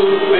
you.